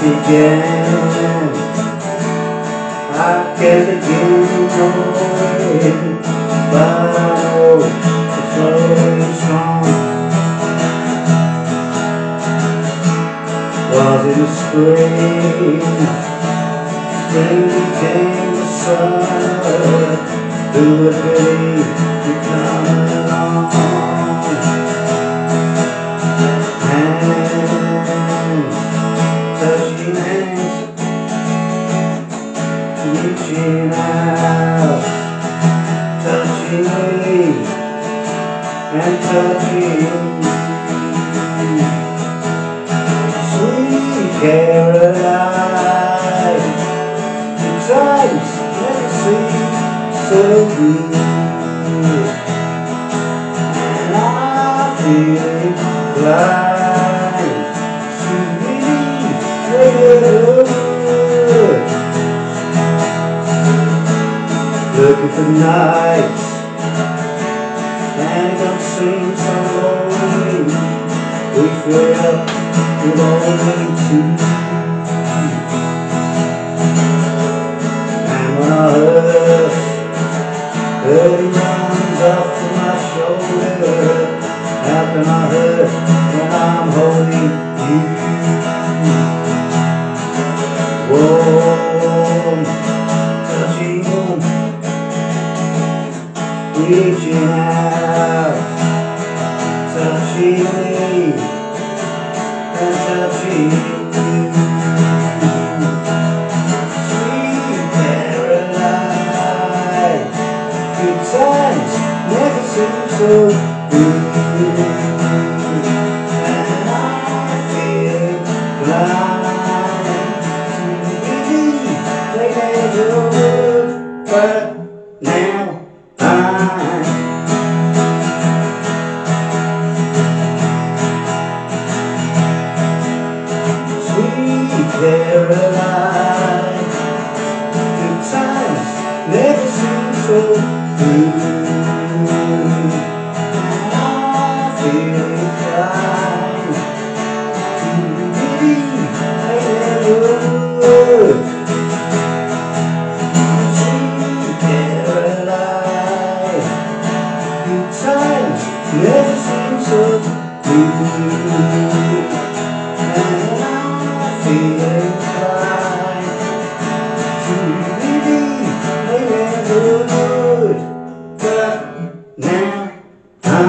began. I can begin it's slowly strong. Was it spring? Spring became the sun. Who would believe reaching out, touching me, and touching. Sweet Caroline, the times never seem so good, Look for the nights, and it don't seem so lonely. We feel with only reaching out, touching me and touching you. Sweet Caroline, good times never seem so good. Caroline, good times never seem so. And I feel times never seem so good. And I feel inclined to believe they never would, but now I'm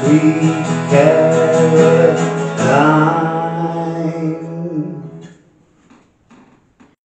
sweet.